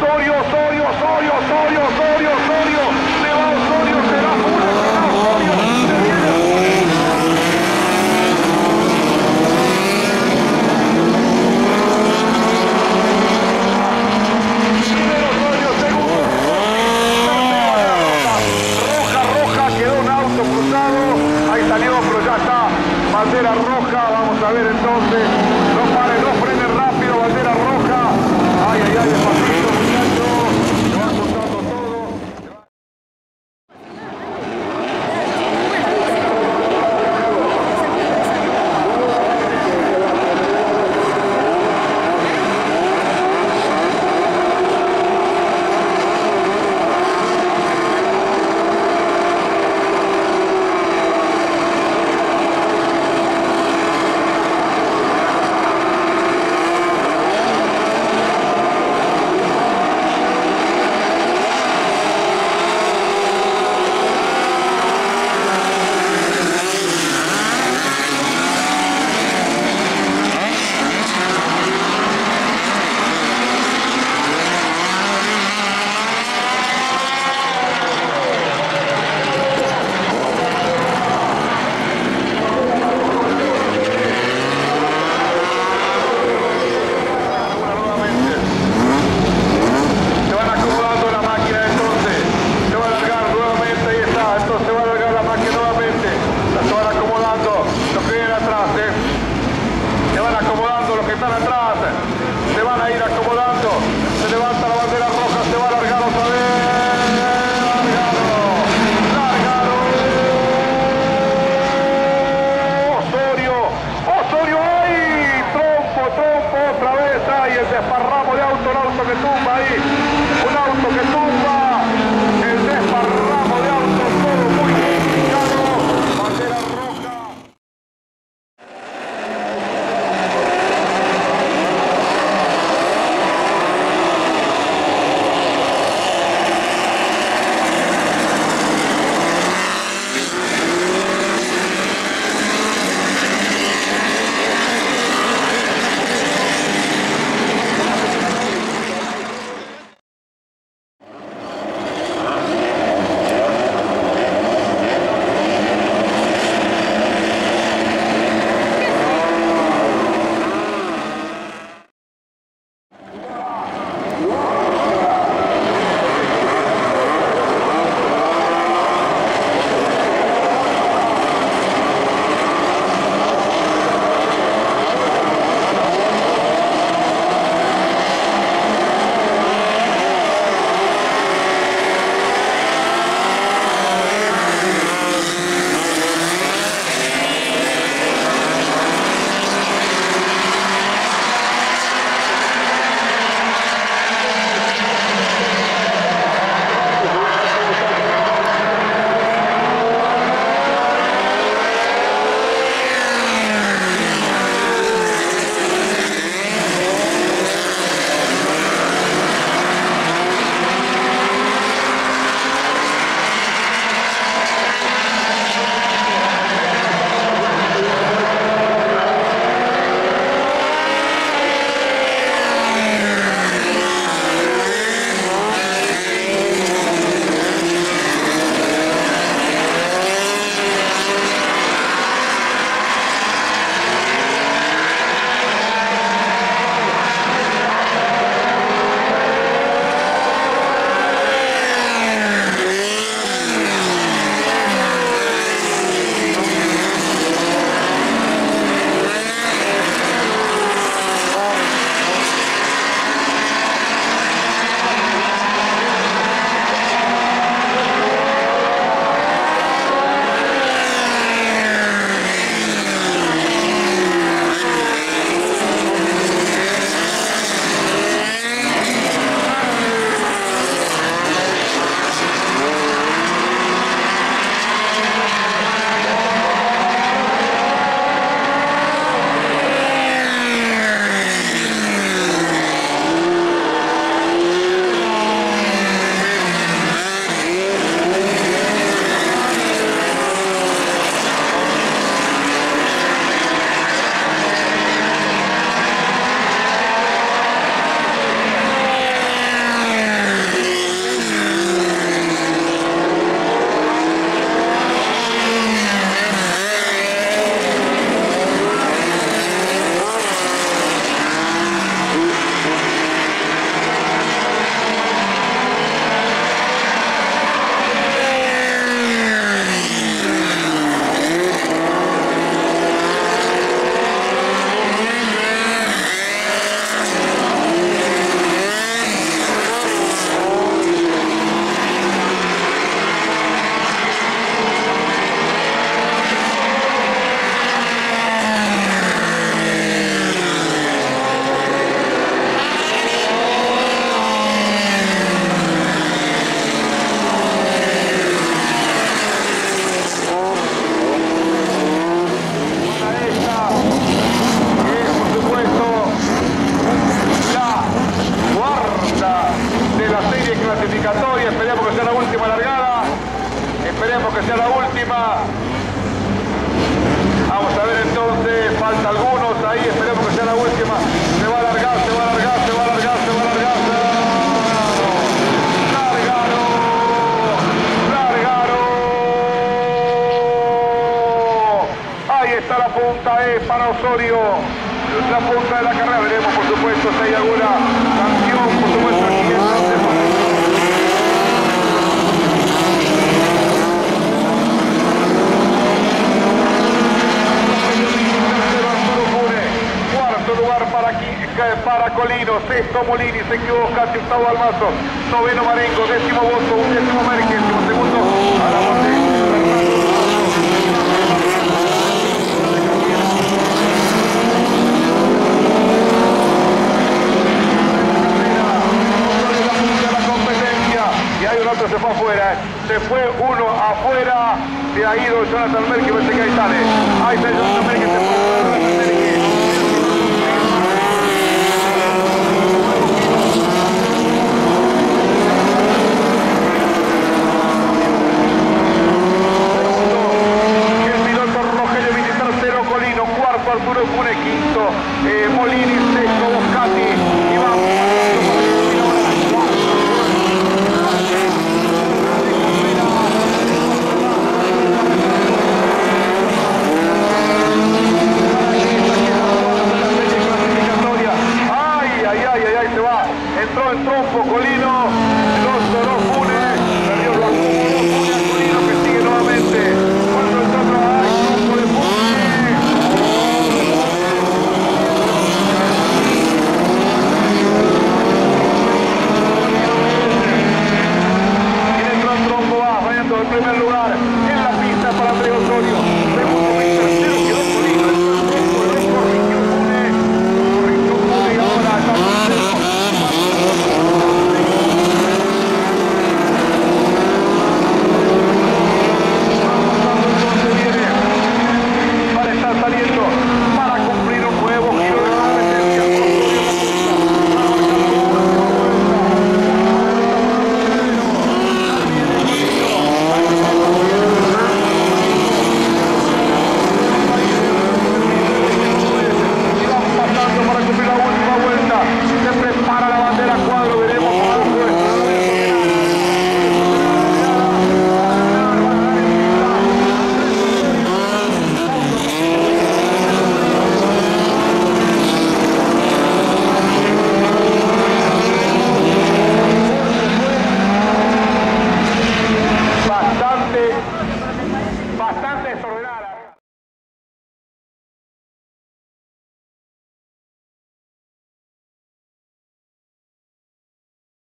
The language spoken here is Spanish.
Osorio, Osorio, Osorio. Se va Osorio, se va Funes, se va Osorio. Se viene Primero Osorio, segundo. Roja, roja, quedó un auto cruzado. Ahí salió, pero ya está. Bandera roja, vamos a ver entonces. No pare, no frene rápido, bandera roja. Ay, ay, ay, Como la clasificatoria. Esperemos que sea la última largada. Esperemos que sea la última. Vamos a ver entonces, falta algunos ahí, esperemos que sea la última. Se va a alargar, se va a alargar, se va a alargar, se va a alargar. Largaron, largaron. Ahí está la punta E para Osorio. La punta de la carrera, veremos por supuesto si hay alguna canción, por supuesto para, Colino, sexto Molini, se equivoca, octavo Almazo, noveno Marengo, décimo Voto, undécimo Merkel, segundo. A la otro se fue afuera, se fue uno afuera, se ha ido Jonathan Merkel, sale, ahí está Jonathan Merkel, se fue Alburo Pune quinto e Molini se collocati